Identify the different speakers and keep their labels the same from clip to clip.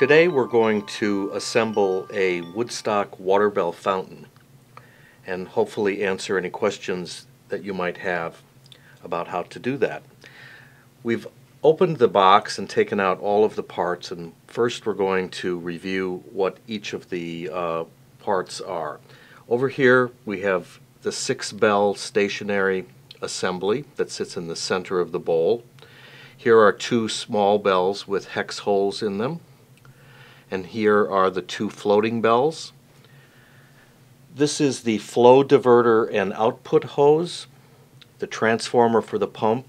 Speaker 1: Today we're going to assemble a Woodstock water bell fountain and hopefully answer any questions that you might have about how to do that. We've opened the box and taken out all of the parts and first we're going to review what each of the uh, parts are. Over here we have the six bell stationary assembly that sits in the center of the bowl. Here are two small bells with hex holes in them and here are the two floating bells. This is the flow diverter and output hose, the transformer for the pump,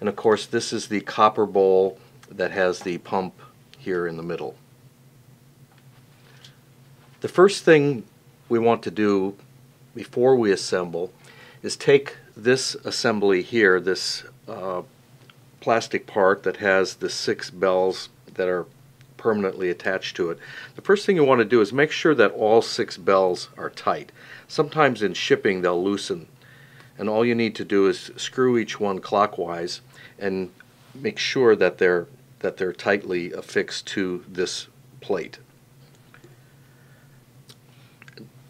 Speaker 1: and of course this is the copper bowl that has the pump here in the middle. The first thing we want to do before we assemble is take this assembly here, this uh, plastic part that has the six bells that are permanently attached to it. The first thing you want to do is make sure that all six bells are tight. Sometimes in shipping they'll loosen and all you need to do is screw each one clockwise and make sure that they're that they're tightly affixed to this plate.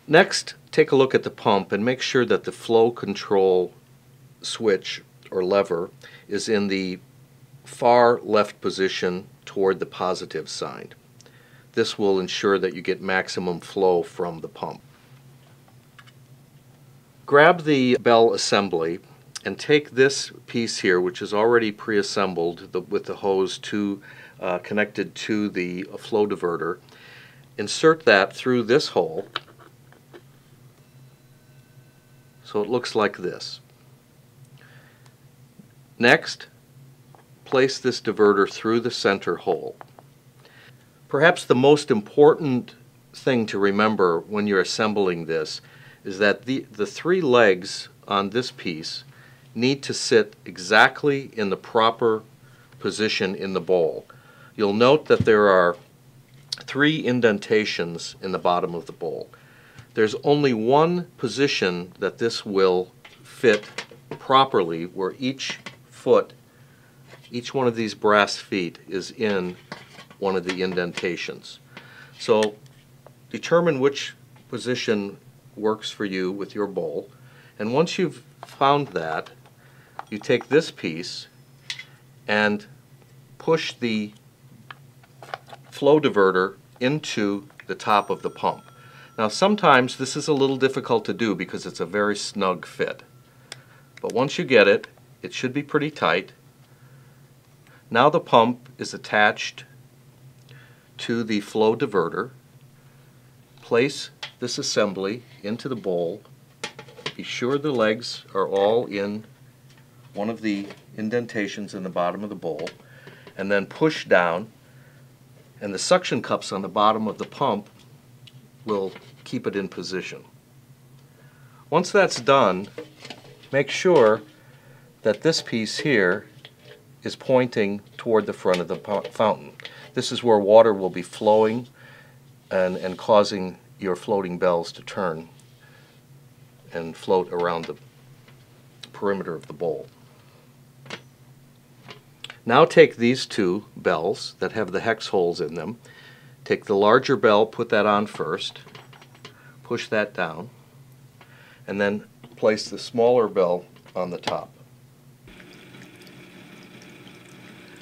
Speaker 1: Next, take a look at the pump and make sure that the flow control switch or lever is in the far left position toward the positive side. This will ensure that you get maximum flow from the pump. Grab the bell assembly and take this piece here, which is already pre-assembled with the hose to, uh, connected to the flow diverter. Insert that through this hole so it looks like this. Next, place this diverter through the center hole. Perhaps the most important thing to remember when you're assembling this is that the, the three legs on this piece need to sit exactly in the proper position in the bowl. You'll note that there are three indentations in the bottom of the bowl. There's only one position that this will fit properly where each foot each one of these brass feet is in one of the indentations. So determine which position works for you with your bowl. And once you've found that, you take this piece and push the flow diverter into the top of the pump. Now sometimes this is a little difficult to do because it's a very snug fit. But once you get it, it should be pretty tight now the pump is attached to the flow diverter. Place this assembly into the bowl. Be sure the legs are all in one of the indentations in the bottom of the bowl and then push down and the suction cups on the bottom of the pump will keep it in position. Once that's done, make sure that this piece here is pointing toward the front of the fountain. This is where water will be flowing and, and causing your floating bells to turn and float around the perimeter of the bowl. Now take these two bells that have the hex holes in them, take the larger bell, put that on first, push that down, and then place the smaller bell on the top.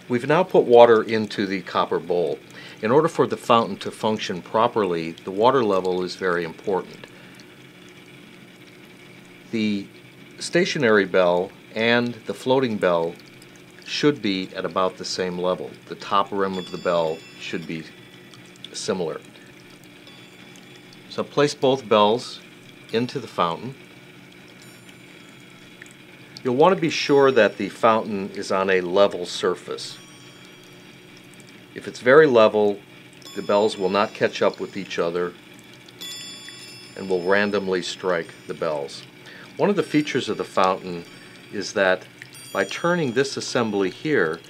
Speaker 1: We've now put water into the copper bowl. In order for the fountain to function properly, the water level is very important. The stationary bell and the floating bell should be at about the same level. The top rim of the bell should be similar. So place both bells into the fountain. You'll want to be sure that the fountain is on a level surface. If it's very level, the bells will not catch up with each other and will randomly strike the bells. One of the features of the fountain is that by turning this assembly here,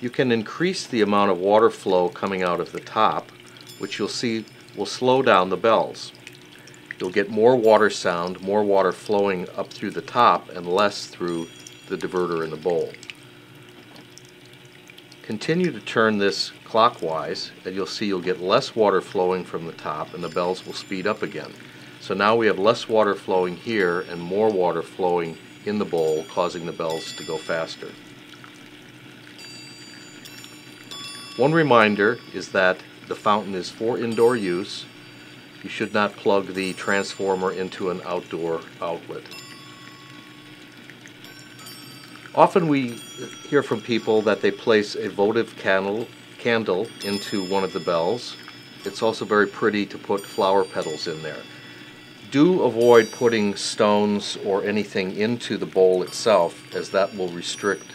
Speaker 1: you can increase the amount of water flow coming out of the top, which you'll see will slow down the bells. You'll get more water sound, more water flowing up through the top and less through the diverter in the bowl. Continue to turn this clockwise and you'll see you'll get less water flowing from the top and the bells will speed up again. So now we have less water flowing here and more water flowing in the bowl causing the bells to go faster. One reminder is that the fountain is for indoor use. You should not plug the transformer into an outdoor outlet. Often we hear from people that they place a votive candle, candle into one of the bells. It's also very pretty to put flower petals in there. Do avoid putting stones or anything into the bowl itself as that will restrict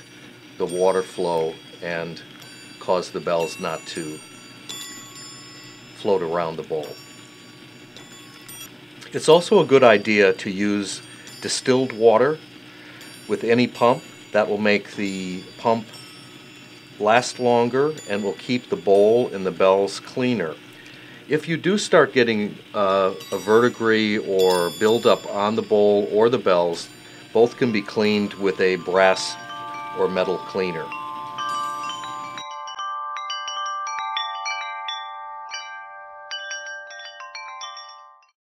Speaker 1: the water flow and cause the bells not to float around the bowl. It's also a good idea to use distilled water with any pump that will make the pump last longer and will keep the bowl and the bells cleaner. If you do start getting uh, a verdigris or buildup on the bowl or the bells, both can be cleaned with a brass or metal cleaner.